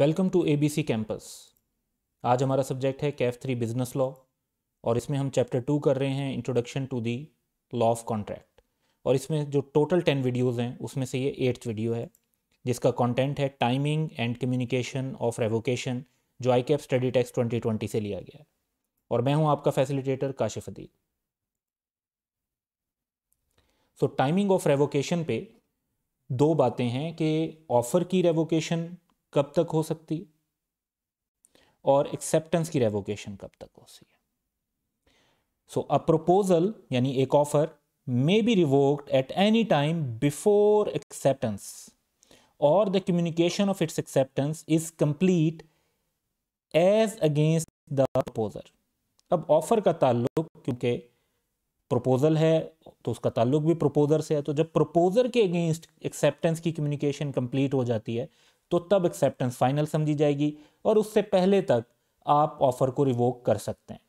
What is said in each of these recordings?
Welcome to ABC campus. आज हमारा subject है कैफ थ्री बिज़नेस लॉ, और इसमें हम चैप्टर टू कर रहे हैं introduction to the law of contract और इसमें जो टोटल टेन वीडियोज़ हैं, उसमें से ये एट्थ वीडियो है, जिसका कंटेंट है timing and communication of revocation जो ICAP study text twenty twenty से लिया गया है। और मैं हूँ आपका facilitator Kashif Adeel. So timing of revocation पे दो बातें हैं कि ऑफ़र की रेवोकेशन कब तक हो सकती है? और एक्सेप्टेंस की रेवोकेशन कब तक हो सकती है? सो अ प्रपोजल यानी एक offer may be revoked at any time before acceptance और the communication of its acceptance is complete as against the proposer अब ऑफ़र का ताल्लुक, क्योंकि प्रपोजल है तो उसका ताल्लुक भी प्रपोजर से है तो जब प्रपोजर के अगेंस्ट एक्सेप्टेंस की कम्युनिकेशन कंप्लीट हो जाती है तो तब एक्सेप्टेंस फाइनल समझी जाएगी और उससे पहले तक आप ऑफ़र को रिवोक कर सकते हैं।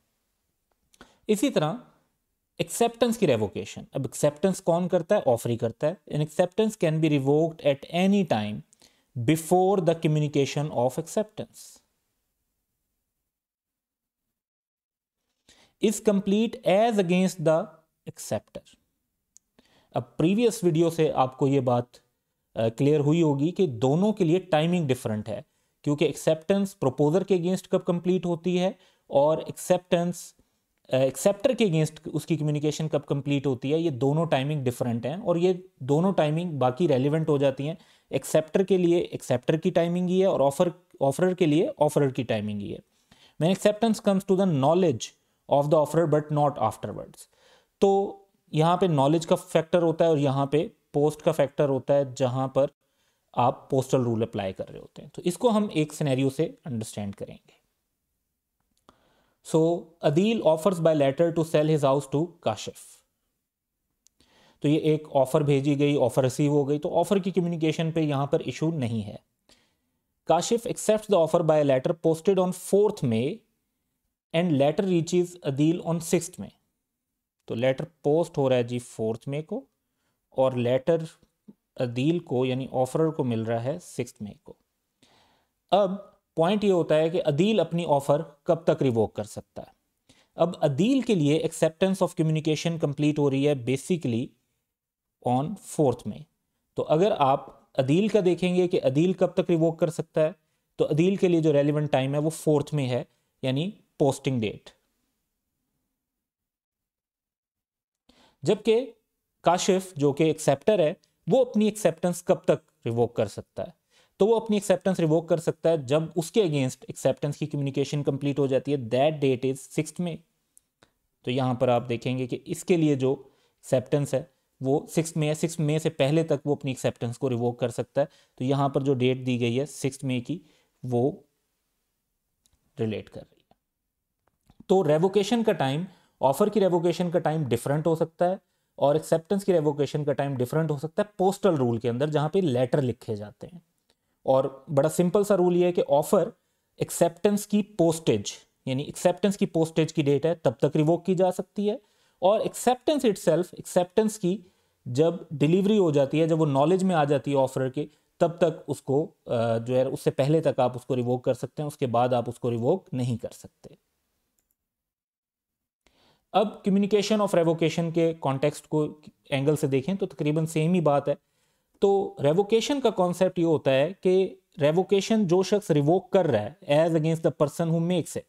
इसी तरह एक्सेप्टेंस की रेवोकेशन अब एक्सेप्टेंस कौन करता है? ऑफ़र ही करता है। An acceptance can be revoked at any time before the communication of acceptance is complete as against the acceptor अब प्रीवियस वीडियो से आपको यह बात क्लियर हुई होगी कि दोनों के लिए टाइमिंग डिफरेंट है, क्योंकि एक्सेप्टेंस प्रपोजर के अगेंस्ट कब कंप्लीट होती है और एक्सेप्टेंस एक्सेप्टर के अगेंस्ट उसकी कम्युनिकेशन कब कंप्लीट होती है, ये दोनों टाइमिंग डिफरेंट हैं और ये दोनों टाइमिंग बाकी रेलिवेंट हो जाती हैं। एक्सेप्टर के लिए एक्सेप्टर की टाइमिंग ही है और ऑफ़र ऑफरर के लिए ऑफरर की टाइमिंग ही है। Man acceptance comes to the knowledge of the offer but not afterwards तो यहाँ पे नॉलेज का फैक्टर होता है और यहाँ पे पोस्ट का फैक्टर होता है जहाँ पर आप पोस्टल रूल अप्लाई कर रहे होते हैं। तो इसको हम एक सिनेरियो से अंडरस्टैंड करेंगे। So Adeel offers by letter to sell his house to Kashif तो ये एक ऑफ़र भेजी गई ऑफ़र रिसीव हो गई तो ऑफ़र की कम्युनिकेशन पे यहाँ पर इशू नहीं है। Kashif accept the offer by letter posted on fourth May and letter reaches Adeel on six May तो लेटर पोस्ट हो रहा है जी फोर्थ में को। और लेटर अदील को, यानी ऑफ़र को मिल रहा है सिक्स मई को। अब पॉइंट ये होता है कि अदील अपनी ऑफ़र कब तक रिवोक कर सकता है? अब अदील के लिए एक्सेप्टेंस ऑफ़ कम्युनिकेशन कंप्लीट हो रही है बेसिकली ऑन फोर्थ में तो अगर आप अदील का देखेंगे कि अदील कब तक रिवोक कर सकता है तो अदील के लिए जो रेलिवेंट टाइम है वो फोर्थ में है, यानी पोस्टिंग डेट जबकि काशिफ, जो कि एक्सेप्टर है, वो अपनी एक्सेप्टेंस कब तक रिवोक कर सकता है? तो वो अपनी एक्सेप्टेंस रिवोक कर सकता है जब उसके अगेंस्ट एक्सेप्टेंस की कम्युनिकेशन कंप्लीट हो जाती है। दैट डेट इज़ सिक्स में तो यहाँ पर आप देखेंगे कि इसके लिए जो एक्सेप्टेंस है, वो सिक्स में सिक्स में से पहले तक वो अपनी एक्सेप्टेंस को रिवोक कर सकता है। तो यहाँ पर जो डेट दी गई है सिक्स में की, वो रिलेट कर रही है। तो रेवोकेशन का टाइम ऑफ़र की रेवोकेशन का टाइम डिफरेंट हो सकता है। और एक्सेप्टेंस की रेवोकेशन का टाइम डिफरेंट हो सकता है पोस्टल रूल के अंदर, जहाँ पे लेटर लिखे जाते हैं। और बड़ा सिंपल सा रूल ये है कि ऑफ़र एक्सेप्टेंस की पोस्टेज यानी एक्सेप्टेंस की पोस्टेज की डेट है, तब तक रिवोक की जा सकती है। और एक्सेप्टेंस इट एक्सेप्टेंस की जब डिलीवरी हो जाती है, जब वो नॉलेज में आ जाती है ऑफ़र के, तब तक उसको जो है, उससे पहले तक आप उसको रिवोक कर सकते हैं, उसके बाद आप उसको रिवोक नहीं कर सकते। अब कम्युनिकेशन ऑफ़ रेवोकेशन के कॉन्टेक्स्ट को एंगल से देखें तो तकरीबन सेम ही बात है। तो रेवोकेशन का कॉन्सेप्ट ये होता है कि रेवोकेशन जो शख्स रिवोक कर रहा है as against the person who makes it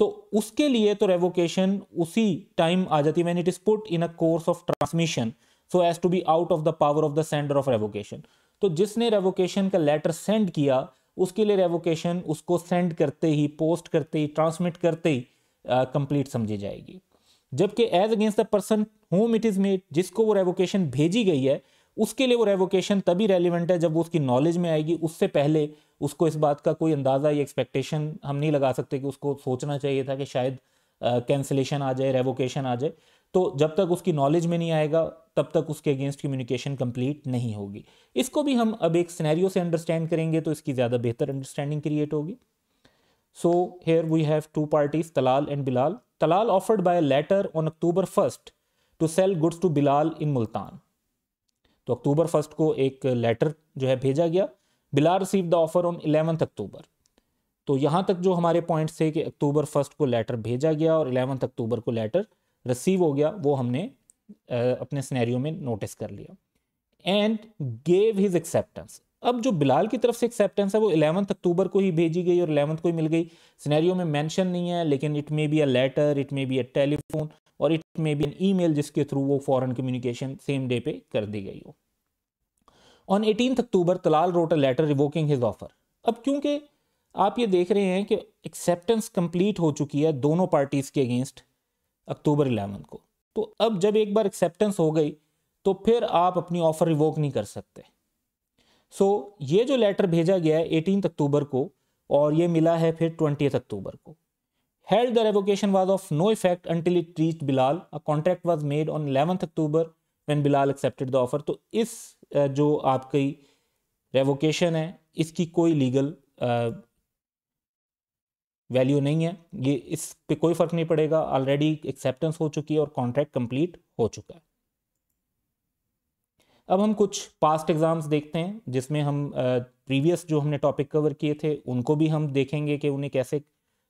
तो उसके लिए तो रेवोकेशन उसी टाइम आ जाती है when it is put in a course of transmission so as to be out of the power of the sender of revocation तो जिसने रेवोकेशन का लेटर सेंड किया, उसके लिए रेवोकेशन उसको सेंड करते ही पोस्ट करते ही ट्रांसमिट करते ही कंप्लीट समझी जाएगी। जबकि as against the person whom it is made जिसको वो रेवोकेशन भेजी गई है उसके लिए वो रेवोकेशन तभी रेलिवेंट है जब उसकी नॉलेज में आएगी। उससे पहले उसको इस बात का कोई अंदाज़ा या एक्सपेक्टेशन हम नहीं लगा सकते कि उसको सोचना चाहिए था कि शायद कैंसिलेशन uh, आ जाए रेवोकेशन आ जाए। तो जब तक उसकी नॉलेज में नहीं आएगा तब तक उसके अगेंस्ट कम्युनिकेशन कंप्लीट नहीं होगी। इसको भी हम अब एक सिनेरियो से अंडरस्टैंड करेंगे तो इसकी ज़्यादा बेहतर अंडरस्टैंडिंग क्रिएट होगी। So here we have two parties Talal and Bilal Talal offered by a letter on October 1st to sell goods to Bilal in Multan तो अक्टूबर फ़र्स्ट को एक लेटर जो है भेजा गया। Bilal receive the offer on eleventh October तो यहाँ तक जो हमारे पॉइंट्स थे कि अक्टूबर फ़र्स्ट को लेटर भेजा गया और इलेवंथ अक्टूबर को लेटर रिसीव हो गया, वो हमने अपने स्नैरियो में नोटिस कर लिया। एंड गेव हिज एक्सेप्टेंस अब जो बिलाल की तरफ़ से एक्सेप्टेंस है, वो इलेवंथ अक्टूबर को ही भेजी गई और इलेवंथ को ही मिल गई। सिनेरियो में मेंशन नहीं है, लेकिन it may be a letter it may be a telephone और it may be an email जिसके थ्रू वो फॉरेन कम्युनिकेशन सेम डे पे कर दी गई हो। On eighteen October, Talal wrote a letter revoking his offer अब क्योंकि आप ये देख रहे हैं कि एक्सेप्टेंस कंप्लीट हो चुकी है दोनों पार्टीज़ के अगेंस्ट अक्टूबर इलेवन को। तो अब जब एक बार एक्सेप्टेंस हो गई तो फिर आप अपनी ऑफ़र रिवोक नहीं कर सकते। सो so, ये जो लेटर भेजा गया है एटीन अक्टूबर को और ये मिला है फिर ट्वेंटी अक्टूबर को। Held the revocation was of no effect until it reach Bilal a contract was made on eleventh October when Bilal accepted the offer तो इस जो आपकी रेवोकेशन है इसकी कोई लीगल वैल्यू नहीं है। ये इस पे कोई फ़र्क नहीं पड़ेगा। ऑलरेडी एक्सेप्टेंस हो चुकी है और कॉन्ट्रैक्ट कंप्लीट हो चुका है। अब हम कुछ पास्ट एग्ज़ाम्स देखते हैं, जिसमें हम प्रीवियस जो हमने टॉपिक कवर किए थे, उनको भी हम देखेंगे कि उन्हें कैसे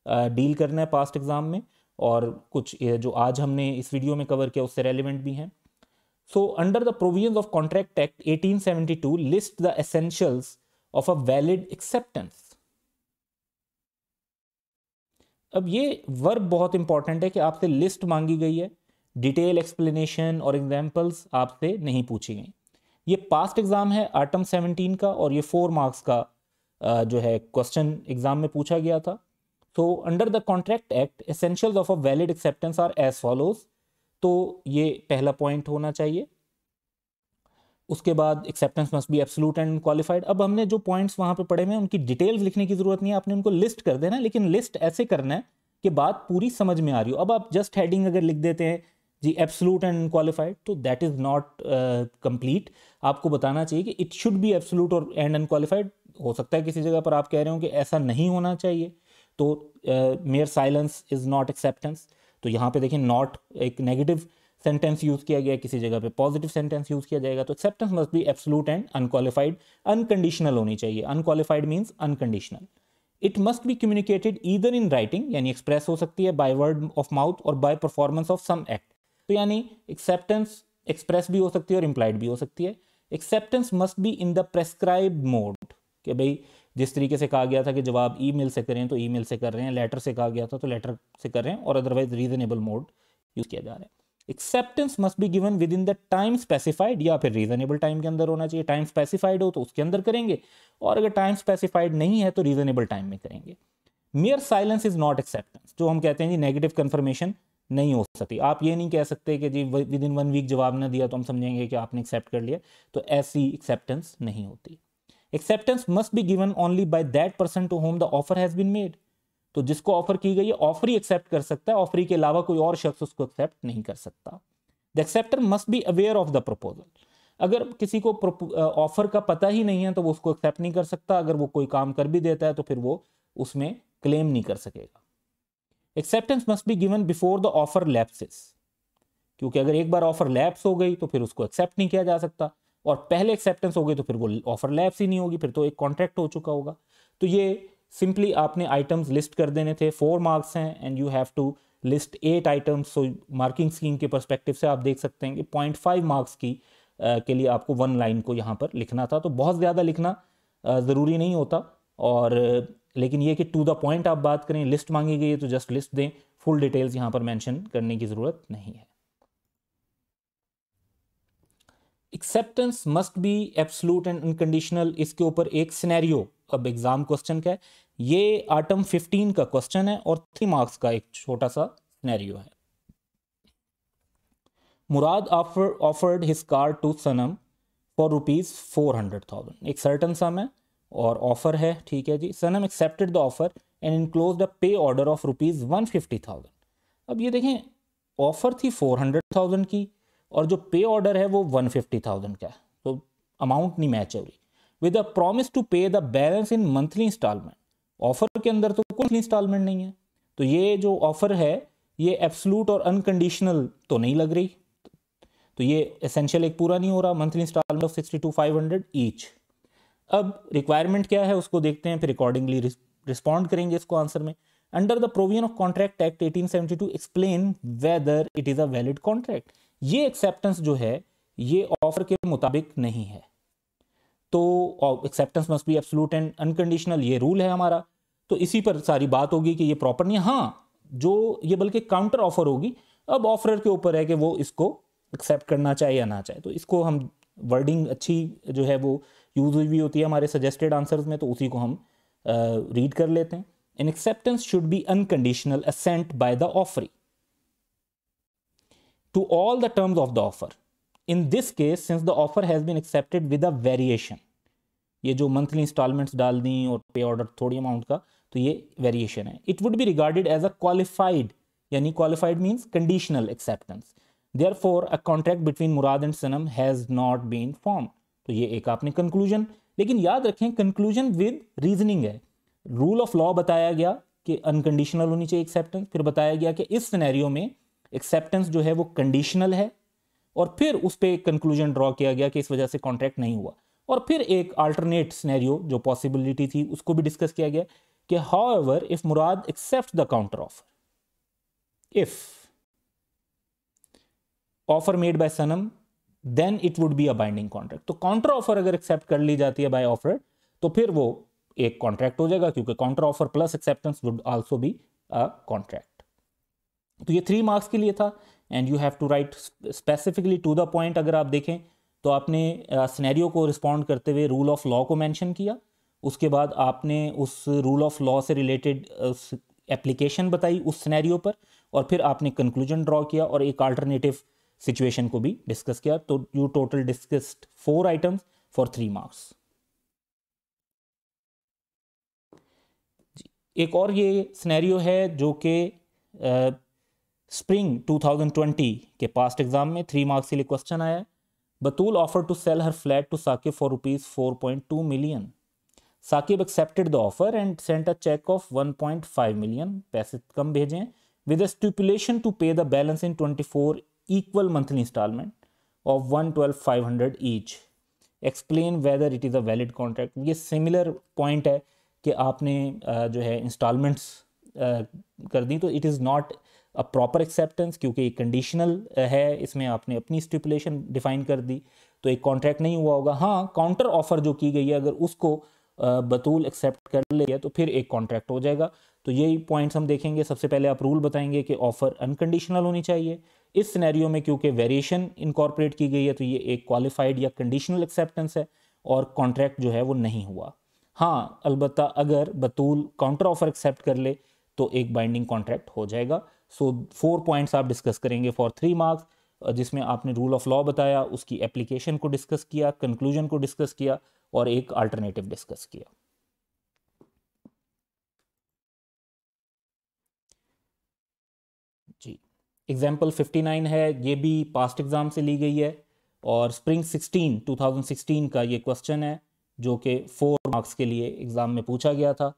डील करना है पास्ट एग्ज़ाम में और कुछ जो आज हमने इस वीडियो में कवर किया उससे रेलिवेंट भी हैं। So under the provision of contract act 1872 list the essentials of a valid acceptance अब ये वर्ब बहुत इंपॉर्टेंट है कि आपसे लिस्ट मांगी गई है डिटेल एक्सप्लेनेशन और एग्जाम्पल्स आपसे नहीं पूछी गई। ये पास्ट एग्ज़ाम है आटम 17 का और ये फोर मार्क्स का जो है क्वेश्चन एग्ज़ाम में पूछा गया था। तो under the contract act essentials of a valid acceptance are as follows तो ये पहला पॉइंट होना चाहिए। उसके बाद acceptance must be absolute and qualified अब हमने जो पॉइंट्स वहाँ पे पढ़े हुए हैं, उनकी डिटेल्स लिखने की ज़रूरत नहीं है। आपने उनको लिस्ट कर देना लेकिन लिस्ट ऐसे करना है कि बात पूरी समझ में आ रही हो। अब आप जस्ट हेडिंग अगर लिख देते हैं जी एब्सोलूट एंड क्वालिफाइड तो दैट इज़ नॉट कंप्लीट आपको बताना चाहिए कि इट शुड बी एब्सोलूट और एंड अनक्वालिफाइड हो सकता है किसी जगह पर आप कह रहे हो कि ऐसा नहीं होना चाहिए तो mere silence is not acceptance तो यहाँ पे देखें नॉट एक नेगेटिव सेंटेंस यूज़ किया गया, किसी जगह पे पॉजिटिव सेंटेंस यूज़ किया जाएगा तो acceptance must be absolute and unqualified unconditional होनी चाहिए। Unqualified means unconditional it must be communicated either in writing यानी एक्सप्रेस हो सकती है बाय वर्ड ऑफ़ माउथ और by performance of some act तो यानी एक्सेप्टेंस एक्सप्रेस भी हो सकती है और इम्प्लाइड भी हो सकती है। Acceptance must be in the prescribe mode कि भाई जिस तरीके से कहा गया था कि जब आप ई मेल से करें तो ई मेल से कर रहे हैं लेटर से कहा गया था तो लेटर से कर रहे हैं, और अदरवाइज़ रीजनेबल मोड यूज़ किया जा रहा है। Acceptance must be given within the time specified या फिर रीजनेबल टाइम के अंदर होना चाहिए। टाइम स्पेसिफाइड हो तो उसके अंदर करेंगे, और अगर टाइम स्पेसिफाइड नहीं है तो रीजनेबल टाइम में करेंगे। Mere silence is not acceptance जो हम कहते हैं जी नेगेटिव कन्फर्मेशन नहीं हो सकती। आप ये नहीं कह सकते कि जी विद इन वन वीक जवाब ना दिया तो हम समझेंगे कि आपने एक्सेप्ट कर लिया तो ऐसी एक्सेप्टेंस नहीं होती। Acceptance must be given only by that person to whom the offer has been made तो जिसको ऑफ़र की गई है ऑफ़र ही एक्सेप्ट कर सकता है ऑफ़र के अलावा कोई और शख्स उसको एक्सेप्ट नहीं कर सकता। The acceptor must be aware of the proposal अगर किसी को ऑफ़र का पता ही नहीं है तो वो उसको एक्सेप्ट नहीं कर सकता। अगर वो कोई काम कर भी देता है तो फिर वो उसमें क्लेम नहीं कर सकेगा। Acceptance must be given before the offer lapses क्योंकि अगर एक बार ऑफ़र लैप्स हो गई तो फिर उसको एक्सेप्ट नहीं किया जा सकता। और पहले एक्सेप्टेंस हो गई तो फिर वो ऑफ़र लैप्स ही नहीं होगी फिर तो एक कॉन्ट्रैक्ट हो चुका होगा। तो ये सिंपली आपने आइटम्स लिस्ट कर देने थे फोर मार्क्स हैं and you have to list eight items so marking scheme के परस्पेक्टिव से आप देख सकते हैं कि पॉइंट फाइव मार्क्स की uh, के लिए आपको वन लाइन को यहाँ पर लिखना था। तो बहुत ज़्यादा लिखना ज़रूरी नहीं होता। और लेकिन ये कि टू द पॉइंट आप बात करें लिस्ट मांगी गई है तो जस्ट लिस्ट दें। फुल डिटेल्स यहाँ पर मेंशन करने की ज़रूरत नहीं है। Acceptance must be absolute and unconditional इसके ऊपर एक सिनेरियो अब एग्ज़ाम क्वेश्चन का है? ये आटम 15 का क्वेश्चन है और थ्री मार्क्स का एक छोटा सा सिनेरियो है। Murad offer offered his car to Sanam for rupees four hundred thousand एक सर्टन सम है। और ऑफ़र है, ठीक है जी। Sanam accepted the offer and enclose the pay order of rupees one fifty thousand अब ये देखें ऑफ़र थी फोर हंड्रेड थाउज़ेंड की और जो पे ऑर्डर है वो वन फिफ्टी थाउज़ेंड का है। तो अमाउंट नहीं मैच हो रही। With a promise to pay the balance in monthly instalment offer के अंदर तो कोई इंस्टॉलमेंट नहीं है। तो ये जो ऑफ़र है, ये एब्सलूट और अनकंडीशनल तो नहीं लग रही। तो ये एसेंशियल एक पूरा नहीं हो रहा monthly instalment of sixty two five hundred each अब रिक्वायरमेंट क्या है उसको देखते हैं, फिर अकॉर्डिंगली रिस्पॉन्ड करेंगे इसको आंसर में। Under the provision of contract act 1872 explain whether it is a valid contract ये एक्सेप्टेंस जो है, ये ऑफ़र के मुताबिक नहीं है। तो acceptance must be absolute and unconditional ये रूल है हमारा। तो इसी पर सारी बात होगी कि ये प्रॉपर नहीं हाँ। जो, ये बल्कि काउंटर ऑफ़र होगी। अब ऑफ़र के ऊपर है कि वो इसको एक्सेप्ट करना चाहे या ना चाहे। तो इसको हम वर्डिंग अच्छी जो है वो यूज़ हुई होती है हमारे सजेस्टेड आंसर्स में तो उसी को हम रीड uh, कर लेते हैं। An acceptance should be unconditional assent by the offeree to all the terms of the offer in this case since the offer has been accepted with a variation ये जो मंथली इंस्टॉलमेंट्स डाल दी और पे order थोड़ी amount का तो ये variation है। It would be regarded as a qualified यानी qualified means conditional acceptance therefore a contract between Murad and Sanam has not been form तो ये एक आपने कंक्लूजन लेकिन याद रखें कंक्लूजन विद रीजनिंग है। रूल ऑफ़ लॉ बताया गया कि अनकंडीशनल होनी चाहिए एक्सेप्टेंस फिर बताया गया कि इस सिनेरियो में एक्सेप्टेंस जो है वो कंडीशनल है। और फिर उस पर कंक्लूजन ड्रॉ किया गया कि इस वजह से कॉन्ट्रैक्ट नहीं हुआ। और फिर एक अल्टरनेट सिनेरियो जो पॉसिबिलिटी थी, उसको भी डिस्कस किया गया कि however if Murad accept the counter offer if offer made by Sanam then it would be a binding contract तो काउंटर ऑफ़र अगर एक्सेप्ट कर ली जाती है बाय ऑफ़र तो फिर वो एक कॉन्ट्रैक्ट हो जाएगा, क्योंकि counter offer plus acceptance would also be a contract तो ये थ्री मार्क्स के लिए था and you have to write specifically to the point अगर आप देखें तो आपने स्नैरियो को रिस्पॉन्ड करते हुए रूल ऑफ़ लॉ को मैंशन किया, उसके बाद आपने उस रूल ऑफ़ लॉ से रिलेटेड एप्लीकेशन बताई उस स्नैरियो पर, और फिर आपने कंक्लूजन ड्रॉ किया, और एक अल्टरनेटिव सिचुएशन को भी डिस्कस किया। तो you total discussed four items for three marks एक और ये स्नैरियो है जो कि स्प्रिंग 2020 के पास्ट एग्ज़ाम में थ्री मार्क्स के लिए क्वेश्चन आया Batool offer to sell her flat to Saqib for rupees four point two million Saqib accepted the offer and sent a cheque of one point five million पैसे कम भेजें। With stipulation to pay the balance in twenty four of one twelve five hundred each explain whether it is a valid contract ये similar point है कि आपने जो है installments कर दी तो it is not a proper acceptance क्योंकि कंडीशनल है, इसमें आपने अपनी स्टिपुलेशन डिफाइन कर दी तो एक कॉन्ट्रैक्ट नहीं हुआ होगा। हाँ काउंटर ऑफ़र जो की गई है, अगर उसको बतूल एक्सेप्ट कर लिया तो फिर एक कॉन्ट्रैक्ट हो जाएगा। तो यही पॉइंट्स हम देखेंगे। सबसे पहले आप रूल बताएँगे कि ऑफ़र अनकंडीशनल होनी चाहिए। इस सिनेरियो में क्योंकि वेरिएशन इनकॉर्पोरेट की गई है तो ये एक क्वालिफाइड या कंडीशनल एक्सेप्टेंस है और कॉन्ट्रैक्ट जो है वो नहीं हुआ। हाँ अलबत् अगर बतूल काउंटर ऑफ़र एक्सेप्ट कर ले तो एक बाइंडिंग कॉन्ट्रैक्ट हो जाएगा। सो फोर पॉइंट्स आप डिस्कस करेंगे फॉर थ्री मार्क्स जिसमें आपने रूल ऑफ़ लॉ बताया, उसकी एप्लीकेशन को डिस्कस किया कंक्लूजन को डिस्कस किया और एक अल्टरनेटिव डिस्कस किया जी एग्ज़ाम्पल 59 है, ये भी पास्ट एग्ज़ाम से ली गई है और स्प्रिंग 16 2016 का ये क्वेश्चन है, जो कि फोर मार्क्स के लिए एग्ज़ाम में पूछा गया था।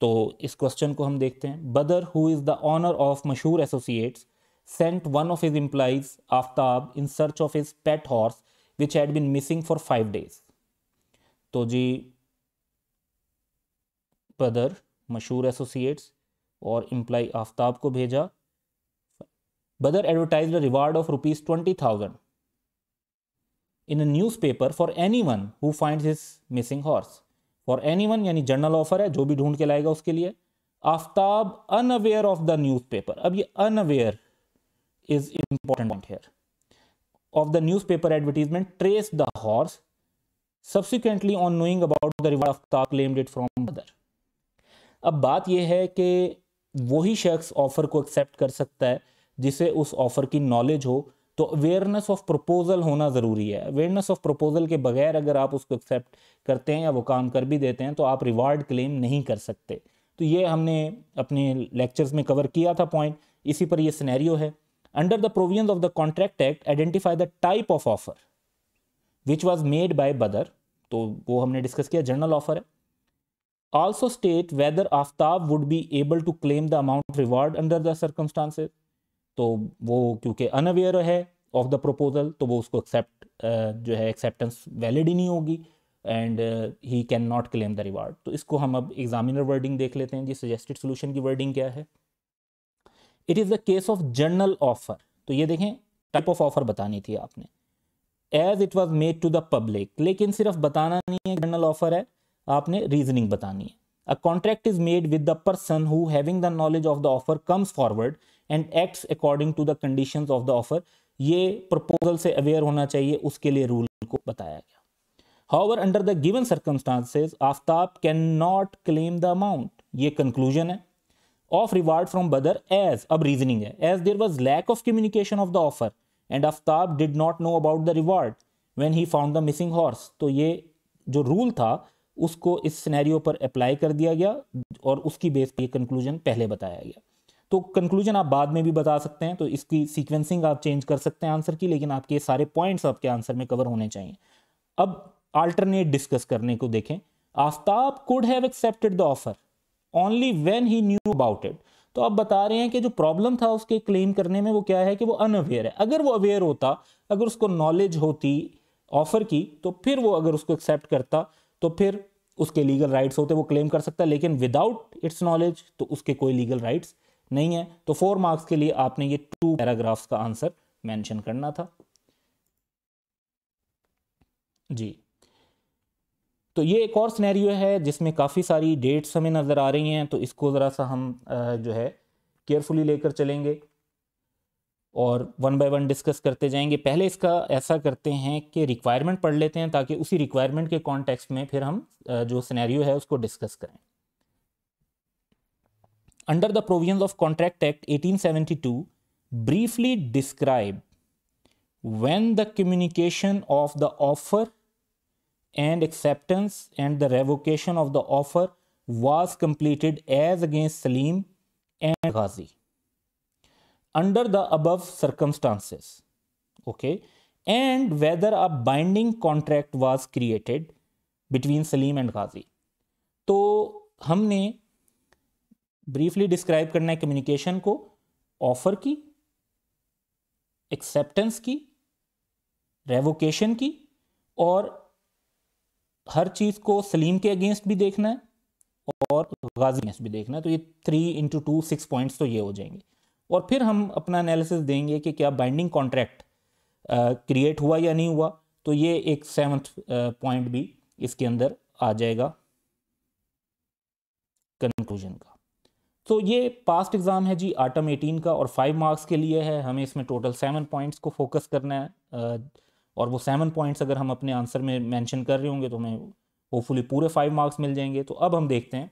तो इस क्वेश्चन को हम देखते हैं। Badar who is the owner of Mashhoor associates sent one of his employees Aftab in search of his pet horse which had been missing for five days तो जी बदर मशहूर एसोसिएट्स और एम्प्लॉय आफ्ताब को भेजा। Advertise reward of rupees twenty thousand in newspaper for anyone who find his missing horse for anyone यानी general offer है, जो भी ढूंढ के लाएगा उसके लिए। Aftab unaware of the newspaper अब ये unaware is important here of the newspaper advertisement trace the horse subsequently on knowing about the reward Aftab claimed it from other अब बात यह है कि वही शख्स ऑफ़र को एक्सेप्ट कर सकता है जिसे उस ऑफ़र की नॉलेज हो तो अवेयरनेस ऑफ़ प्रपोजल होना ज़रूरी है। अवेयरनेस ऑफ़ प्रपोजल के बगैर अगर आप उसको एक्सेप्ट करते हैं या वो काम कर भी देते हैं तो आप रिवार्ड क्लेम नहीं कर सकते। तो ये हमने अपने लेक्चर्स में कवर किया था पॉइंट इसी पर ये सिनेरियो है। Under the provision of the contract act identify the type of offer which was made by Badar तो वो हमने डिस्कस किया जनरल ऑफ़र है। Also state whether Aftab would be able to claim the amount reward under the circumstances तो वो क्योंकि unaware है of the proposal तो वो उसको एक्सेप्ट जो है एक्सेप्टेंस वैलिड ही नहीं होगी and he can not claim the reward तो इसको हम अब एग्जामिनर वर्डिंग देख लेते हैं, जी सजेस्टेड सोल्यूशन की वर्डिंग क्या है। It is the case of general offer तो ये देखें टाइप ऑफ़ ऑफ़र बतानी थी आपने। As it was made to the public लेकिन सिर्फ़ बताना नहीं है जर्नल ऑफ़र है, आपने रीजनिंग बतानी है। A contract is made with the person who having the knowledge of the offer comes forward and acts according to the condition of the offer ये प्रपोजल से अवेयर होना चाहिए, उसके लिए रूल को बताया गया। However under the given circumstances Aftab can not claim the amount ये कंक्लूजन है। Of reward from Badar as अब रीजनिंग है। As there was lack of communication of the offer and Aftab did not know about the reward when he found the missing horse तो ये जो rule था, उसको इस scenario पर apply कर दिया गया, और उसकी बेस पर कंक्लूजन पहले बताया गया। तो कंक्लूजन आप बाद में भी बता सकते हैं तो इसकी सीक्वेंसिंग आप चेंज कर सकते हैं आंसर की, लेकिन आपके सारे पॉइंट्स आपके आंसर में कवर होने चाहिए। अब अल्टरनेट डिस्कस करने को देखें। Aftab could have accepted the offer only when he knew about it तो आप बता रहे हैं कि जो प्रॉब्लम था उसके क्लेम करने में वो क्या है कि वो अनअवेयर है। अगर वो अवेयर होता, अगर उसको नॉलेज होती ऑफ़र की तो फिर वो अगर उसको एक्सेप्ट करता तो फिर उसके लीगल राइट्स होते, वो क्लेम कर सकता, लेकिन विदाउट इट्स नॉलेज तो उसके कोई लीगल राइट्स नहीं है। तो फोर मार्क्स के लिए आपने ये टू पैराग्राफ्स का आंसर मेंशन करना था। जी। तो ये एक और स्नैरियो है जिसमें काफ़ी सारी डेट्स हमें नज़र आ रही हैं। तो इसको ज़रा सा हम जो है केयरफुली लेकर चलेंगे और वन बाय वन डिस्कस करते जाएँगे। पहले इसका ऐसा करते हैं कि रिक्वायरमेंट पढ़ लेते हैं ताकि उसी रिक्वायरमेंट के कॉन्टेक्स्ट में फिर हम जो स्नैरियो है उसको डिस्कस करें। under the provisions of contract act 1872 briefly describe when the communication of the offer and acceptance and the revocation of the offer was completed as against Salim and Ghazi under the above circumstances okay and whether a binding contract was created between Salim and Ghazi तो हमने briefly describe करना है communication को offer की acceptance की revocation की, और हर चीज़ को सलीम के अगेंस्ट भी देखना है और गाजी अगेंस्ट भी देखना है। तो ये three into two six points तो ये हो जाएँगे। और फिर हम अपना एनालिसिस देंगे कि क्या बाइंडिंग कॉन्ट्रैक्ट क्रिएट हुआ या नहीं हुआ। तो ये एक सेवन्थ पॉइंट भी इसके अंदर आ जाएगा कंक्लूजन का। तो ये पास्ट एग्ज़ाम है जी आटम 18 का और फाइव मार्क्स के लिए है। हमें इसमें टोटल सेवन पॉइंट्स को फोकस करना है और वो सेवन पॉइंट्स अगर हम अपने आंसर में मेंशन कर रहे होंगे तो हमें होपफुली पूरे फाइव मार्क्स मिल जाएँगे। तो अब हम देखते हैं।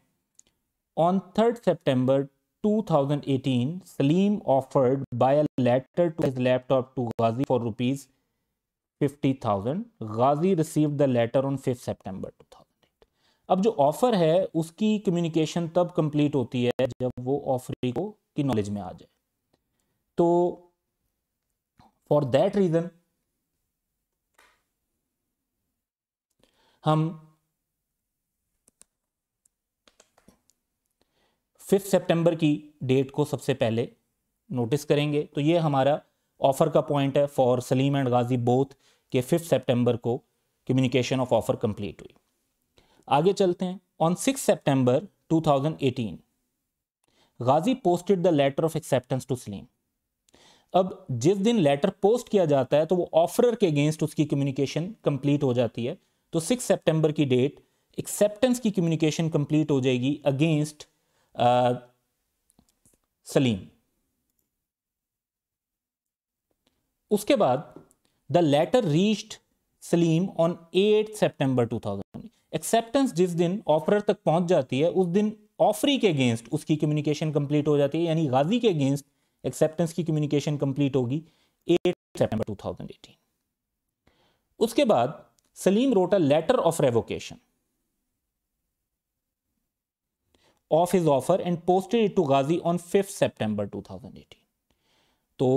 On third September 2018 Salim offered by a letter to his laptop to Ghazi for rupees fifty Ghazi receive the letter on fifth September two अब जो ऑफ़र है, उसकी कम्युनिकेशन तब कंप्लीट होती है जब वो ऑफ़र को की नॉलेज में आ जाए। तो फॉर दैट रीज़न हम फिफ्थ सितंबर की डेट को सबसे पहले नोटिस करेंगे। तो ये हमारा ऑफ़र का पॉइंट है for Salim and Ghazi both के फिफ्थ सितंबर को कम्युनिकेशन ऑफ़ ऑफ़र कंप्लीट हुई। आगे चलते हैं। On six September 2018 Ghazi posted the letter of acceptance to Salim अब जिस दिन लेटर पोस्ट किया जाता है तो वो ऑफरर के अगेंस्ट उसकी कम्युनिकेशन कंप्लीट हो जाती है। तो सिक्स सितंबर की डेट एक्सेप्टेंस की कम्युनिकेशन कंप्लीट हो जाएगी अगेंस्ट सलीम उसके बाद the letter reached Salim on eight September 2000 acceptance जिस दिन ऑफ़र तक पहुँच जाती है, उस दिन ऑफरी के अगेंस्ट उसकी कम्युनिकेशन कंप्लीट हो जाती है, यानी गाजी के अगेंस्ट एक्सेप्टेंस की कम्युनिकेशन कंप्लीट होगी एट सितंबर 2018 उसके बाद Salim wrote letter of revocation of of offer and posted it to Ghazi on 5th September 2018. तो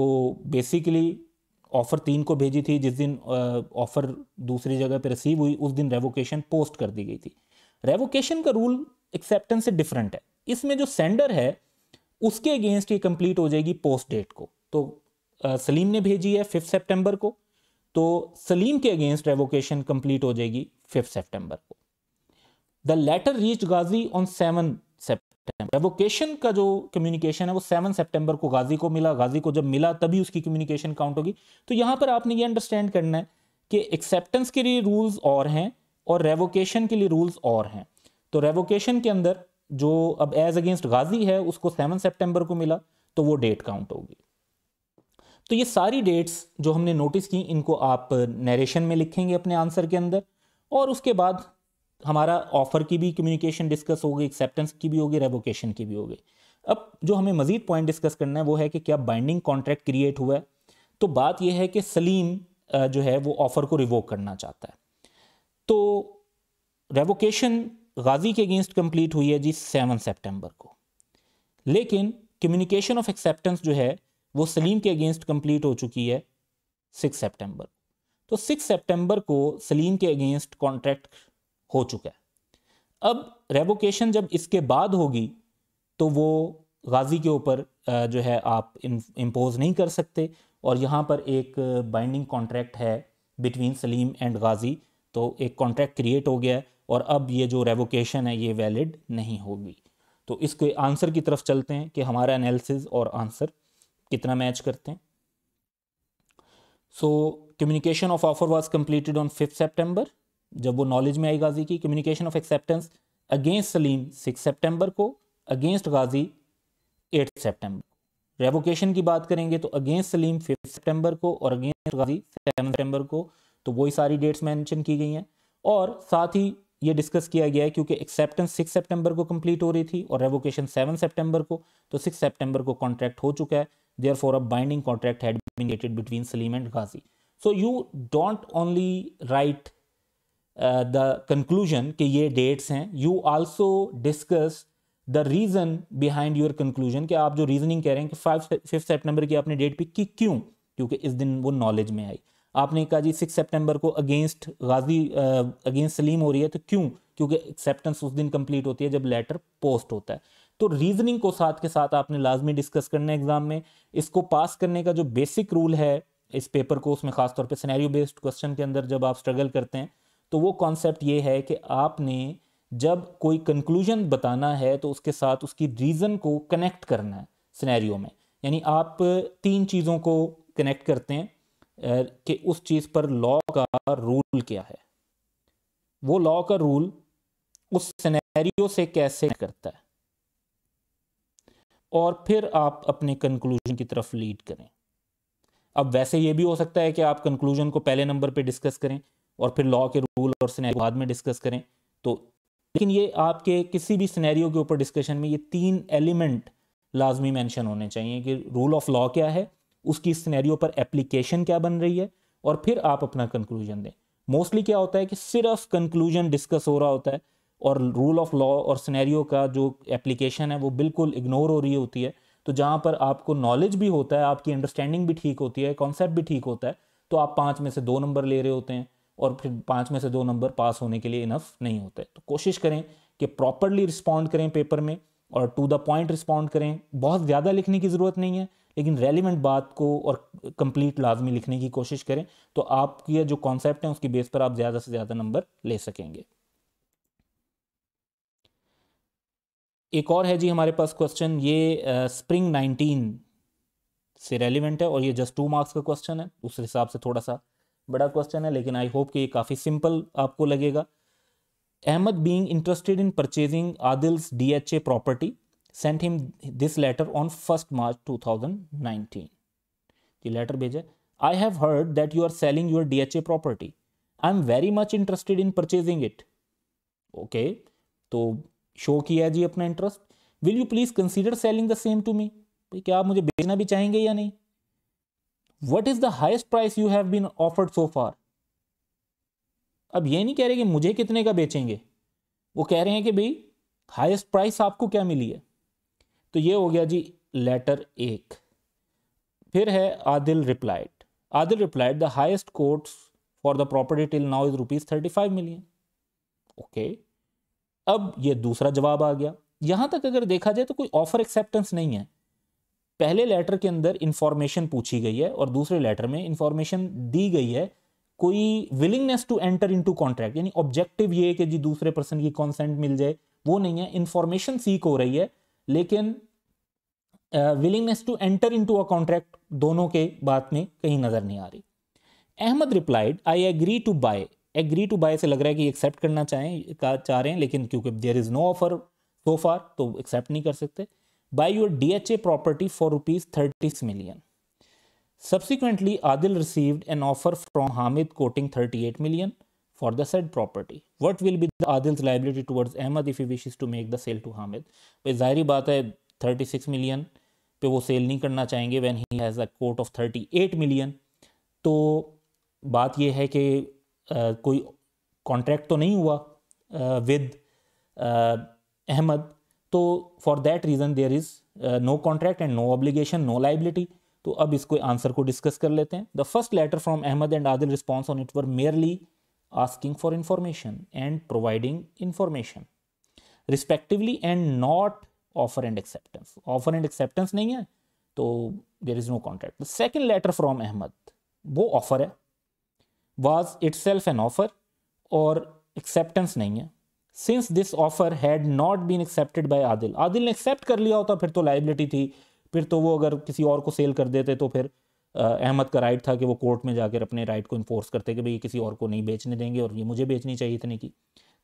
बेसिकली ऑफ़र तीन को भेजी थी, जिस दिन ऑफ़र दूसरी जगह पर रिसीव हुई, उस दिन रेवोकेशन पोस्ट कर दी गई थी। रेवोकेशन का रूल एक्सेप्टेंस से डिफरेंट है। इसमें जो सेंडर है, उसके अगेंस्ट ये कंप्लीट हो जाएगी पोस्ट डेट को। तो सलीम ने भेजी है फिफ्थ सितंबर को तो सलीम के अगेंस्ट रेवोकेशन कंप्लीट हो जाएगी फिफ्थ सेप्टेम्बर को। The letter reach Ghazi on seven September revocation का जो कम्युनिकेशन है, वो सेवन सेप्टेम्बर को गाजी को मिला। गाजी को जब मिला, तभी उसकी कम्युनिकेशन काउंट होगी। तो यहाँ पर आपने ये अंडरस्टैंड करना है कि एक्सेप्टेंस के लिए रूल्स और हैं और रेवोकेशन के लिए रूल्स और हैं। तो रेवोकेशन के अंदर जो अब एज अगेंस्ट गाजी है, उसको सेवन सेप्टेम्बर को मिला तो वो डेट काउंट होगी। तो ये सारी डेट्स जो हमने नोटिस की, इनको आप नरेशन में लिखेंगे अपने आंसर के अंदर और उसके बाद हमारा ऑफ़र की भी कम्युनिकेशन डिस्कस होगी एक्सेप्टेंस की भी होगी रेवोकेशन की भी होगी। अब जो हमें मजीद पॉइंट डिस्कस करना है, वो है कि क्या बाइंडिंग कॉन्ट्रैक्ट क्रिएट हुआ है? तो बात यह है कि सलीम जो है, वो ऑफ़र को रिवोक करना चाहता है। तो रेवोकेशन गाजी के अगेंस्ट कंप्लीट हुई है जी सेवन सेप्टेम्बर को। लेकिन कम्युनिकेशन ऑफ़ एक्सेप्टेंस जो है, वो सलीम के अगेंस्ट कंप्लीट हो चुकी है सिक्स सेप्टेम्बर तो सिक्स सेप्टेम्बर को सलीम के अगेंस्ट कॉन्ट्रैक्ट हो चुका है। अब रेवोकेशन जब इसके बाद होगी तो वो गाजी के ऊपर जो है आप इम्पोज नहीं कर सकते और यहाँ पर एक बाइंडिंग कॉन्ट्रैक्ट है बिटवीन सलीम एंड गाजी तो एक कॉन्ट्रैक्ट क्रिएट हो गया है और अब ये जो रेवोकेशन है, ये वैलिड नहीं होगी। तो इसके आंसर की तरफ़ चलते हैं कि हमारा एनालिसिस और आंसर कितना मैच करते हैं। So communication of offer was completed on fifth September जब वो नॉलेज में आई गाजी की communication of acceptance against Salim six September को against Ghazi eight September revocation की बात करेंगे तो अगेंस्ट सलीम फिफ्थ सेप्टेम्बर को और अगेंस्ट गाजी सेवन सेप्टेम्बर को तो वही सारी डेट्स मेंशन की गई हैं। और साथ ही ये डिस्कस किया गया है क्योंकि एक्सेप्टेंस सिक्स सेप्टेम्बर को कंप्लीट हो रही थी और रेवोकेशन सेवन सेप्टेम्बर को तो सिक्स सेप्टेम्बर को कॉन्ट्रैक्ट हो चुका है। Binding contract had been created between Salim and Ghazi. So you don't only write uh, the conclusion कि ये डेट्स हैं. You also discuss the reason behind your conclusion कि आप जो रीजनिंग कह रहे हैं कि फाइव फिफ्थ सेप्टेम्बर की आपने डेट पिक की क्यों? क्योंकि इस दिन वो नॉलेज में आई. आपने कहा जी सिक्स सेप्टेम्बर को अगेंस्ट गाजी अगेंस्ट सलीम हो रही है तो क्यों? क्योंकि एक्सेप्टेंस उस दिन कंप्लीट होती है जब लेटर पोस्ट होता है. तो रीजनिंग को साथ के साथ आपने लाजमी डिस्कस करना है एग्ज़ाम में. इसको पास करने का जो बेसिक रूल है, इस पेपर को उसमें खासतौर पर सिनेरियो बेस्ड क्वेश्चन के अंदर जब आप स्ट्रगल करते हैं तो वो कॉन्सेप्ट ये है कि आपने जब कोई कंक्लूजन बताना है तो उसके साथ उसकी रीज़न को कनेक्ट करना है सिनेरियो में। यानी आप तीन चीज़ों को कनेक्ट करते हैं कि उस चीज़ पर लॉ का रूल क्या है। वो लॉ का रूल उस सिनेरियो से कैसे करता है। और फिर आप अपने कंक्लूजन की तरफ़ लीड करें। अब वैसे ये भी हो सकता है कि आप कंक्लूजन को पहले नंबर पे डिस्कस करें और फिर लॉ के रूल और सिनेरियो बाद में डिस्कस करें। तो लेकिन ये आपके किसी भी सिनेरियो के ऊपर डिस्कशन में ये तीन एलिमेंट लाजमी मेंशन होने चाहिए कि रूल ऑफ़ लॉ क्या है, उसकी सिनेरियो पर एप्लीकेशन क्या बन रही है, और फिर आप अपना कंक्लूजन दें। मोस्टली क्या होता है कि सिर्फ़ कंक्लूजन डिस्कस हो रहा होता है, और रूल ऑफ़ लॉ और सिनेरियो का जो एप्लीकेशन है वो बिल्कुल इग्नोर हो रही होती है। तो जहाँ पर आपको नॉलेज भी होता है, आपकी अंडरस्टैंडिंग भी ठीक होती है कॉन्सेप्ट भी ठीक होता है तो आप पाँच में से दो नंबर ले रहे होते हैं। और फिर पाँच में से दो नंबर पास होने के लिए इनफ नहीं होते। तो कोशिश करें कि प्रॉपरली रिस्पॉन्ड करें पेपर में और टू द पॉइंट रिस्पॉन्ड करें। बहुत ज़्यादा लिखने की ज़रूरत नहीं है लेकिन रेलिवेंट बात को और कंप्लीट लाजमी लिखने की कोशिश करें तो आपकी जो कॉन्सेप्ट है उसकी बेस पर आप ज़्यादा से ज़्यादा नंबर ले सकेंगे। एक और है जी हमारे पास क्वेश्चन ये स्प्रिंग uh, नाइनटीन से रेलिवेंट है और ये जस्ट टू मार्क्स का क्वेश्चन है। उस हिसाब से थोड़ा सा बड़ा क्वेश्चन है, लेकिन आई होप कि ये काफ़ी सिंपल आपको लगेगा। Ahmed being interested in purchasing Adil's D H A property sent him this letter on first March two thousand nineteen letter भेजा I have heard that you are selling your D H A property I am very much interested in purchasing it okay तो show किया है जी अपना interest will you please consider selling the same to me क्या आप मुझे बेचना भी चाहेंगे या नहीं? What is the highest price you have been offered so far अब ये नहीं कह रहे कि मुझे कितने का बेचेंगे। वो कह रहे हैं कि भाई हाइस्ट प्राइस आपको क्या मिली है? तो ये हो गया जी लेटर एक। फिर है Adil replied Adil replied the highest quotes for the property till now is rupees thirty five million okay अब ये दूसरा जवाब आ गया। यहाँ तक अगर देखा जाए तो कोई ऑफ़र एक्सेप्टेंस नहीं है। पहले लेटर के अंदर इंफॉर्मेशन पूछी गई है और दूसरे लेटर में इंफॉर्मेशन दी गई है, कोई willingness to enter into contract यानी ऑब्जेक्टिव ये कि जी दूसरे पर्सन की कॉन्सेंट मिल जाए, वो नहीं है इंफॉर्मेशन सीक हो रही है, लेकिन willingness to enter into a contract दोनों के बात में कहीं नज़र नहीं आ रही। Ahmed replied I agree to buy agree to buy से लग रहा है कि एक्सेप्ट करना चाहें चाह रहे हैं, लेकिन क्योंकि there is no offer so far तो एक्सेप्ट नहीं कर सकते। D H A property for rupees thirty million Subsequently, Adil received an offer from Hamid quoting 38 million for the said property. What will be the Adil's liability towards Ahmad if he wishes to make the sale to Hamid? भाई ज़ाहिर बात है 36 million पे वो cell नहीं करना चाहेंगे when he has a quote of 38 million तो बात ये है कि कोई कॉन्ट्रैक्ट तो नहीं हुआ विद अहमद तो for that reason there is no contract and no obligation no liability तो अब इसको आंसर को डिस्कस कर लेते हैं। The first letter from Ahmed and Adil response on it were merely asking for information and providing information respectively and not offer and acceptance offer and acceptance नहीं है तो there is no contract the second letter from Ahmed वो offer है। Was itself N offer और acceptance नहीं है। Since this offer had not been accepted by Adil Adil ने accept कर लिया होता, फिर तो लाइबिलिटी थी, फिर तो वो अगर किसी और को सेल कर देते तो फिर अहमद का राइट था कि वो कोर्ट में जाकर अपने राइट को इन्फोर्स करते कि भाई किसी और को नहीं बेचने देंगे और ये मुझे बेचनी चाहिए इतने की।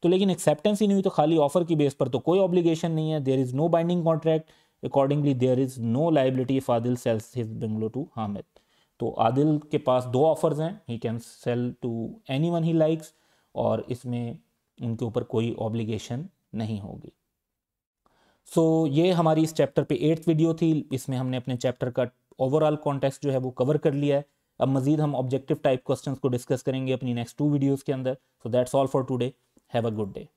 तो लेकिन एक्सेप्टेंस ही नहीं हुई तो खाली ऑफ़र की बेस पर तो कोई ऑब्लिगेशन नहीं है। There is no binding contract accordingly there is no liability if Adil sells his bungalow to Hamid तो आदिल के पास दो ऑफर्स हैं. He can sell to anyone he likes और इसमें उनके ऊपर कोई ऑब्लिगेशन नहीं होगी। सो so, ये हमारी इस चैप्टर पे एट्थ वीडियो थी। इसमें हमने अपने चैप्टर का ओवरऑल कॉन्टेक्स्ट जो है वो कवर कर लिया है। अब मजीद हम ऑब्जेक्टिव टाइप क्वेश्चंस को डिस्कस करेंगे अपनी नेक्स्ट टू वीडियोस के अंदर। So that's all for today have a good day